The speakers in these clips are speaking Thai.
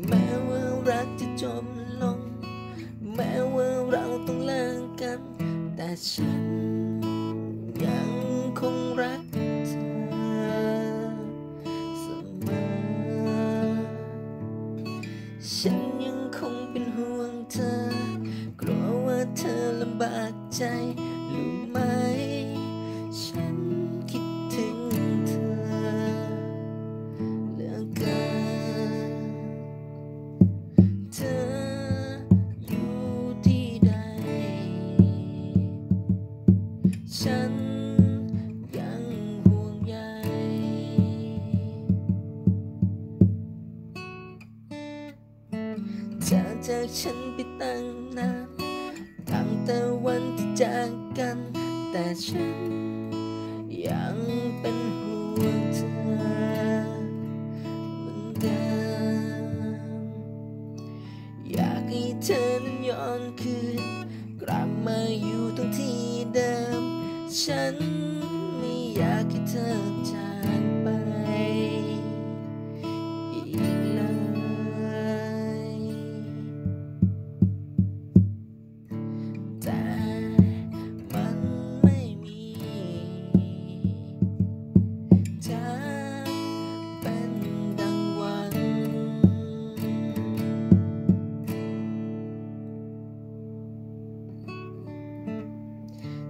แม้วรักจะจมลง แม้ว่าเราต้องเลิกกัน แต่ฉันยังคงรักเธอเสมอ ฉันยังคงเป็นห่วงเธอ กลัวว่าเธอลำบากใจ จากฉันไปตั้งนานตั้งแต่วันที่จากกัน แต่ฉันยังเป็นห่วงเธอเหมือนเดิมอยากให้เธอนั้นย้อนคืน กลับมาอยู่ตรงที่เดิม ฉันไม่อยากให้เธอ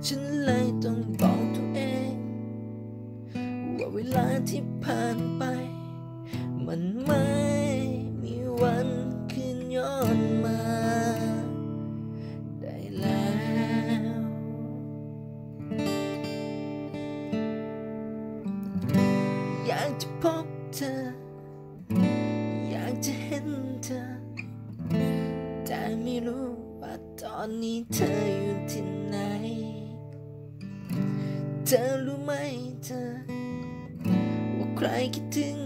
ฉันเลยต้องบอกตัวเอง ว่าเวลาที่ผ่านไป มันไม่มีวันคืนย้อนมา ได้แล้ว อยากจะพบเธอ อยากจะเห็นเธอ แต่ไม่รู้ว่าตอนนี้เธออยู่ ธอรู้ไหมเธอ ว่าใครคิดถึง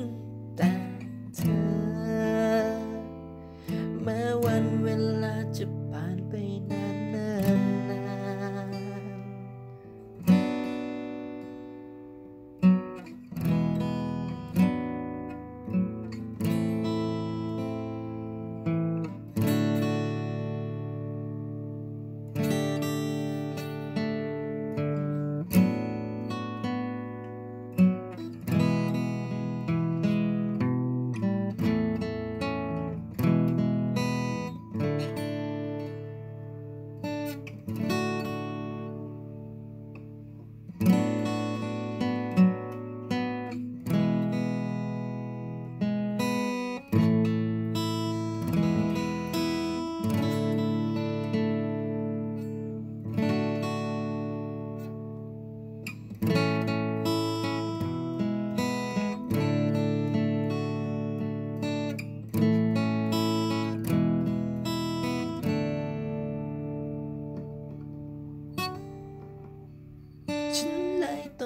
แต่เธอ แม้วันเวลาจะ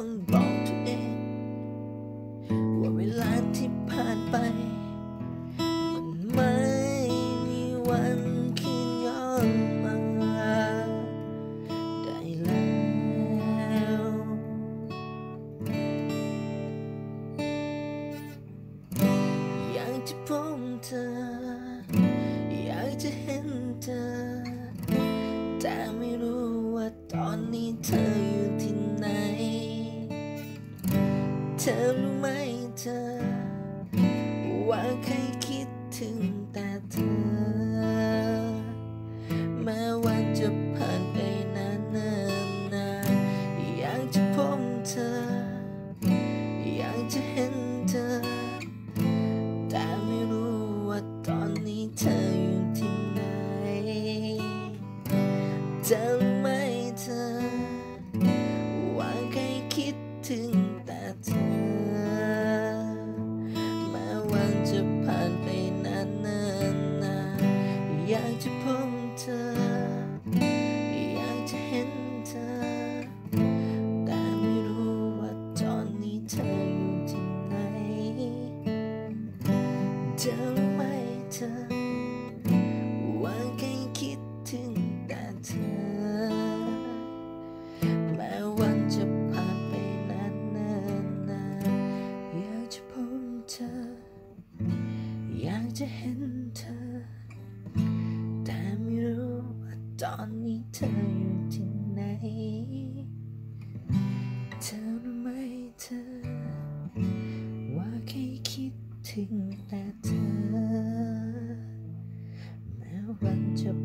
ต้องบอกตัวเอง ว่าเวลาที่ผ่านไป มันไม่มีวันคืนย้อนมาได้แล้ว อยากจะพบเธอ อยากจะเห็นเธอ เธ เธอรู้ไหมเธอว่าใครคิดถึงแต่เธอ แม้วันจะผ่านไปนานนานนานอยากจะพบเธอ อยากจะเห็นเธอ แตอนนี้เธออยู่ที่ไหน เธอรู้ไหมเธอ ว่าแค่คิด ถึงแต่เธ อแม้วันจะ